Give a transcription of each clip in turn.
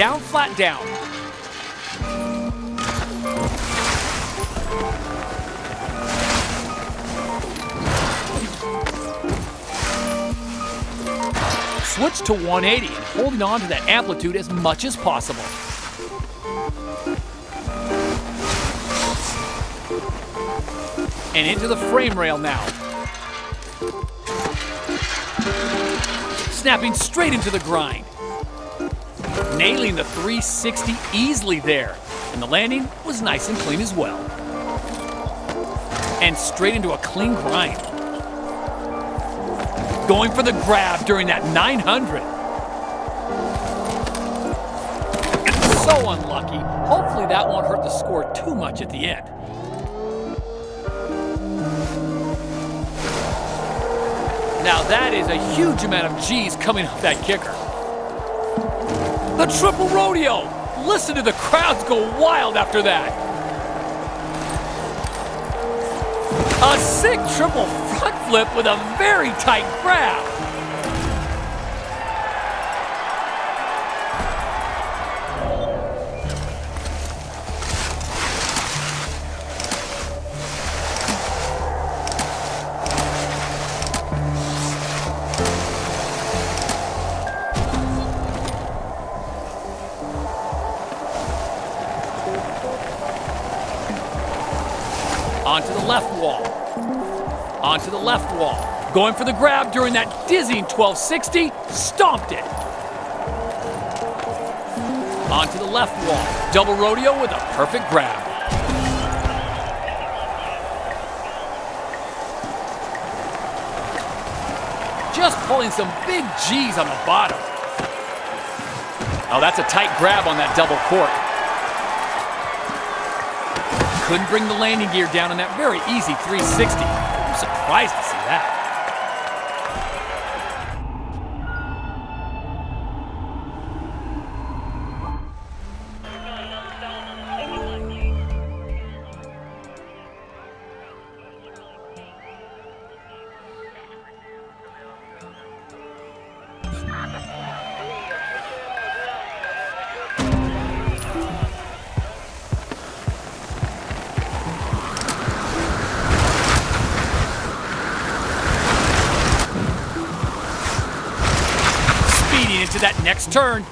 down, flat down. Switch to 180 and holding on to that amplitude as much as possible. And into the frame rail now. Snapping straight into the grind. Nailing the 360 easily there. And the landing was nice and clean as well. And straight into a clean grind. Going for the grab during that 900. And so unlucky. Hopefully that won't hurt the score too much at the end. Now that is a huge amount of G's coming off that kicker. Triple rodeo. Listen to the crowds go wild after that. A sick triple front flip with a very tight grab. Onto the left wall. Onto the left wall. Going for the grab during that dizzying 1260. Stomped it. Onto the left wall. Double rodeo with a perfect grab. Just pulling some big G's on the bottom. Oh, that's a tight grab on that double cork. Couldn't bring the landing gear down on that very easy 360. I'm surprised to see that. That next turn.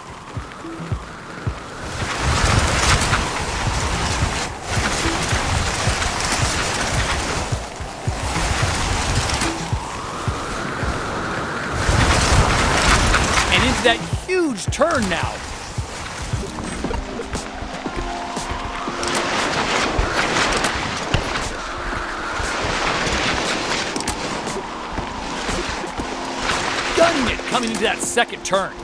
And into that huge turn now. Gunning it coming into that second turn.